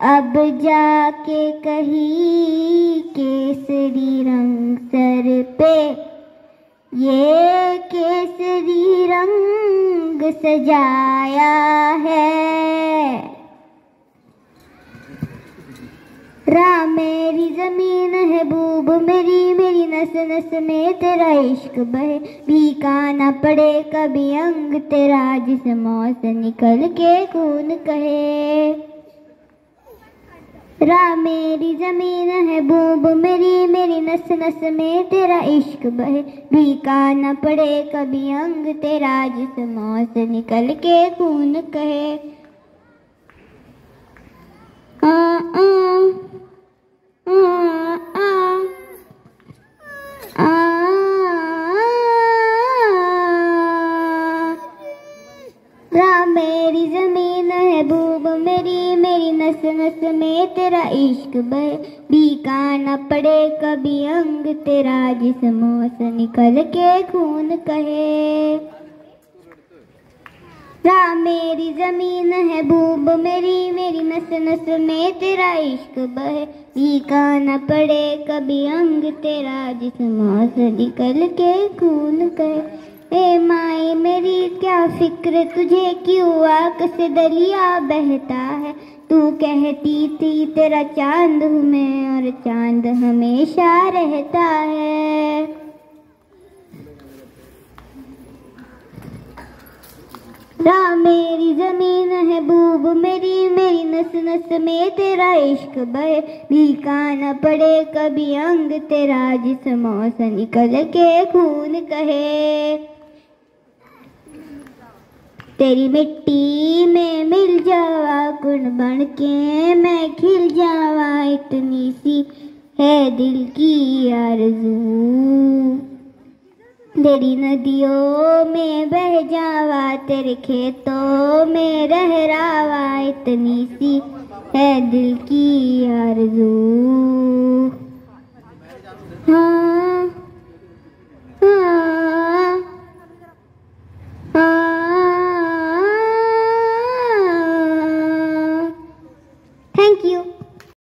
अब जाके कही केसरी रंग सर पे। ये केसरी रंग सजाया है। राम मेरी ज़मीन है बूब मेरी मेरी नस नस में तेरा इश्क बहे। भीका न पड़े कभी अंग, तेरा जिस मौत निकल के खून कहे। राम मेरी ज़मीन है बूब मेरी मेरी नस नस में तेरा इश्क बहे। भीका न पड़े कभी अंग तेरा जिस मौत निकल के खून कहे। आ, आ, मेरी ज़मीन है बूब मेरी मेरी नस नस में तेरा इश्क बहे बीका न पड़े कभी अंग तेरा, जिस से निकल के खून कहे। राम मेरी ज़मीन है बूब मेरी मेरी नस नस में तेरा इश्क बहे बीका न पड़े कभी अंग तेरा, जिस से निकल के खून कहे। ए मेरी क्या फ़िक्र तुझे क्यों आक से दरिया बहता है? तू कहती थी, तेरा चाँद हूँ मैं और चाँद हमेशा रहता है। राम मेरी ज़मीन है बूब मेरी मेरी नस नस में तेरा इश्क बहे। भीका न पड़े कभी अंग, तेरा जिस मौस निकल के खून कहे। तेरी मिट्टी में मिल जावा कुण बन के मैं खिल जावा। इतनी सी है दिल की आरज़ू। तेरी नदियों में बह जावा, तेरे खेतों में रहरावा इतनी सी है दिल की आरज़ू।